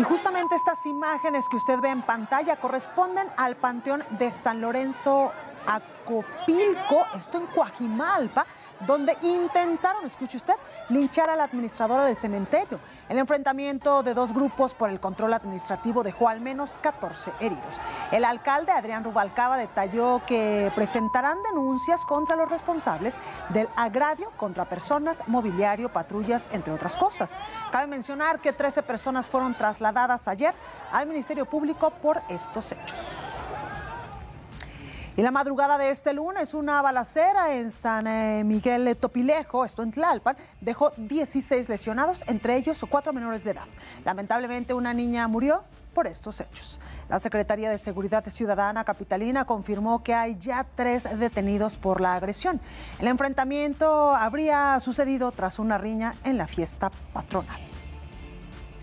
Y justamente estas imágenes que usted ve en pantalla corresponden al Panteón de San Lorenzo Acopilco, esto en Coajimalpa, donde intentaron, escuche usted, linchar a la administradora del cementerio. El enfrentamiento de dos grupos por el control administrativo dejó al menos 14 heridos. El alcalde Adrián Rubalcaba detalló que presentarán denuncias contra los responsables del agravio contra personas, mobiliario, patrullas, entre otras cosas. Cabe mencionar que 13 personas fueron trasladadas ayer al Ministerio Público por estos hechos. Y la madrugada de este lunes, una balacera en San eh, Miguel Topilejo, esto en Tlalpan, dejó 16 lesionados, entre ellos cuatro menores de edad. Lamentablemente, una niña murió por estos hechos. La Secretaría de Seguridad Ciudadana Capitalina confirmó que hay ya tres detenidos por la agresión. El enfrentamiento habría sucedido tras una riña en la fiesta patronal.